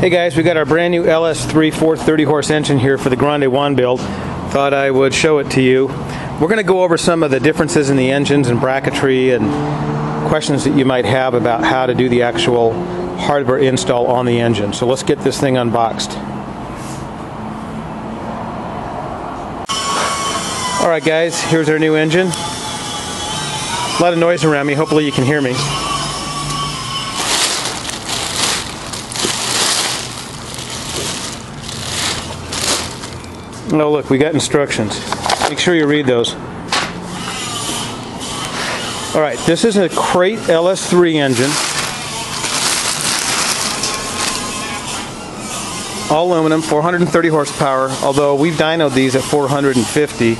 Hey guys, we got our brand new LS3 430 horse engine here for the Grande Juan build. Thought I would show it to you. We're going to go over some of the differences in the engines and bracketry and questions that you might have about how to do the actual hardware install on the engine. So let's get this thing unboxed. Alright guys, here's our new engine. A lot of noise around me, hopefully you can hear me. Oh look, we got instructions. Make sure you read those. Alright, this is a Crate LS3 engine. All aluminum, 430 horsepower, although we've dynoed these at 450.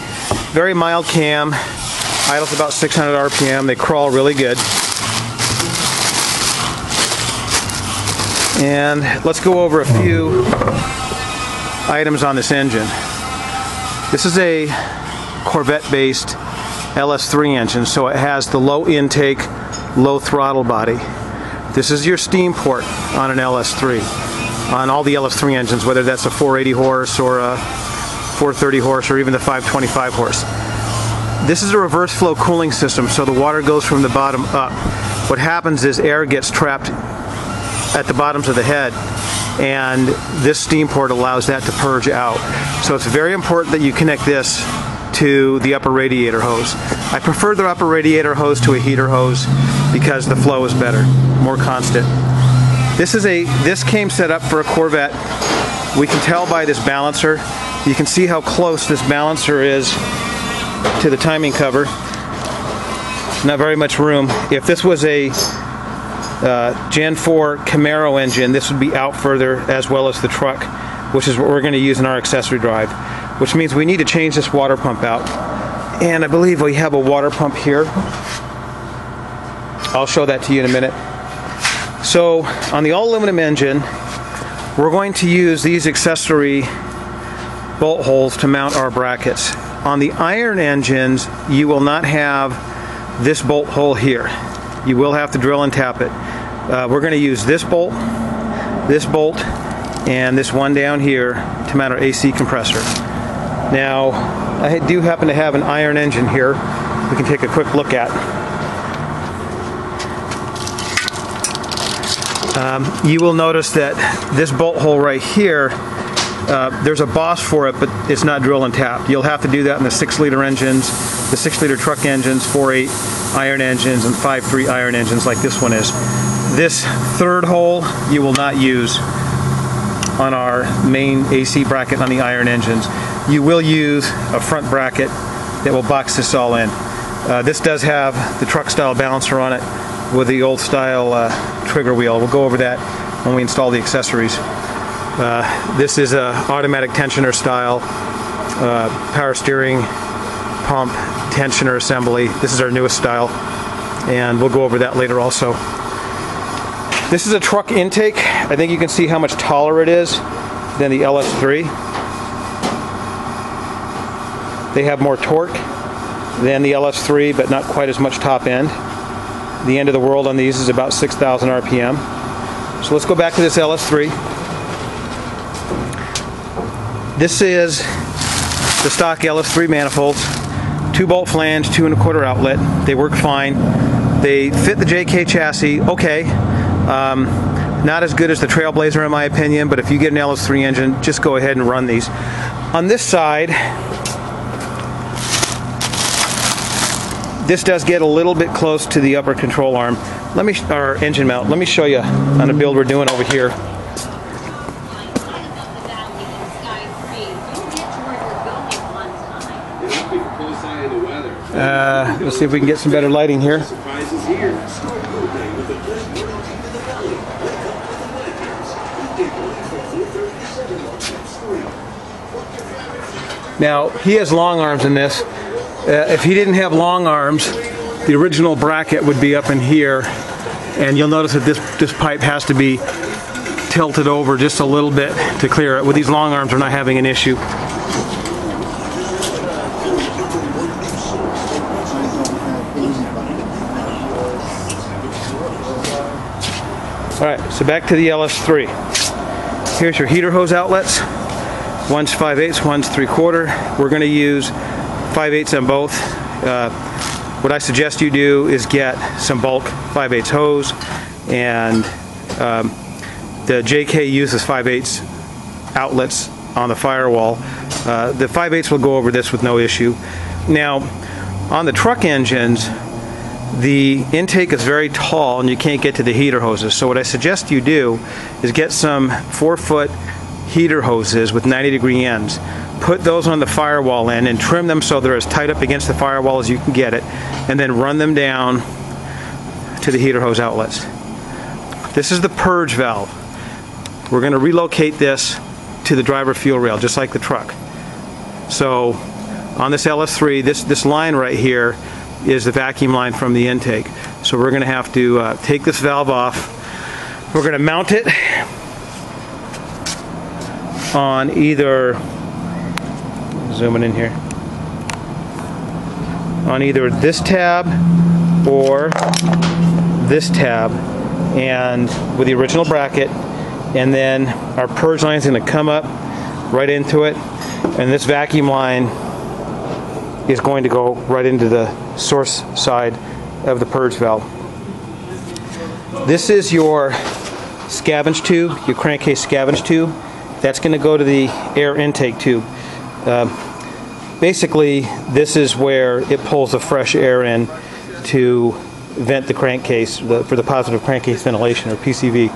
Very mild cam, idles about 600 RPM, they crawl really good. And let's go over a few items on this engine. This is a Corvette-based LS3 engine, so it has the low intake, low throttle body. This is your steam port on an LS3. On all the LS3 engines, whether that's a 480 horse or a 430 horse or even the 525 horse. This is a reverse flow cooling system, so the water goes from the bottom up. What happens is air gets trapped at the bottoms of the head and this steam port allows that to purge out. So it's very important that you connect this to the upper radiator hose. I prefer the upper radiator hose to a heater hose because the flow is better, more constant. This is a this came set up for a Corvette. We can tell by this balancer. You can see how close this balancer is to the timing cover. Not very much room. If this was a uh, Gen 4 Camaro engine, this would be out further as well as the truck, which is what we're going to use in our accessory drive, which means we need to change this water pump out. And I believe we have a water pump here. I'll show that to you in a minute. So on the all aluminum engine, we're going to use these accessory bolt holes to mount our brackets. On the iron engines, you will not have this bolt hole here. You will have to drill and tap it. Uh, we're going to use this bolt, this bolt, and this one down here to mount our AC compressor. Now, I do happen to have an iron engine here we can take a quick look at. Um, you will notice that this bolt hole right here, uh, there's a boss for it, but it's not drill and tapped. You'll have to do that in the 6 liter engines, the 6 liter truck engines, 4.8 iron engines, and 5.3 iron engines like this one is. This third hole you will not use on our main AC bracket on the iron engines. You will use a front bracket that will box this all in. Uh, this does have the truck style balancer on it with the old style uh, trigger wheel. We'll go over that when we install the accessories. Uh, this is a automatic tensioner style uh, power steering pump tensioner assembly. This is our newest style and we'll go over that later also. This is a truck intake. I think you can see how much taller it is than the LS3. They have more torque than the LS3, but not quite as much top end. The end of the world on these is about 6,000 RPM. So let's go back to this LS3. This is the stock LS3 manifolds. Two bolt flange, two and a quarter outlet. They work fine. They fit the JK chassis okay. Um, not as good as the Trailblazer in my opinion, but if you get an LS3 engine, just go ahead and run these. On this side, this does get a little bit close to the upper control arm. Let me, our engine mount, let me show you on a build we're doing over here. Uh, let's see if we can get some better lighting here. Now, he has long arms in this. Uh, if he didn't have long arms, the original bracket would be up in here. And you'll notice that this, this pipe has to be tilted over just a little bit to clear it. With these long arms, we're not having an issue. All right, so back to the LS3. Here's your heater hose outlets. One's 5 eighths, one's 3 quarter. We're going to use 5 eighths on both. Uh, what I suggest you do is get some bulk 5 eighths hose and um, the JK uses 5 eighths outlets on the firewall. Uh, the 5 eighths will go over this with no issue. Now, on the truck engines, the intake is very tall and you can't get to the heater hoses. So what I suggest you do is get some four foot heater hoses with 90 degree ends. Put those on the firewall end and trim them so they're as tight up against the firewall as you can get it. And then run them down to the heater hose outlets. This is the purge valve. We're going to relocate this to the driver fuel rail just like the truck. So on this LS3, this, this line right here is the vacuum line from the intake. So we're going to have to uh, take this valve off. We're going to mount it on either, zooming in here, on either this tab or this tab and with the original bracket and then our purge line is going to come up right into it and this vacuum line is going to go right into the source side of the purge valve. This is your scavenge tube, your crankcase scavenge tube. That's going to go to the air intake tube. Uh, basically, this is where it pulls the fresh air in to vent the crankcase the, for the positive crankcase ventilation or PCV.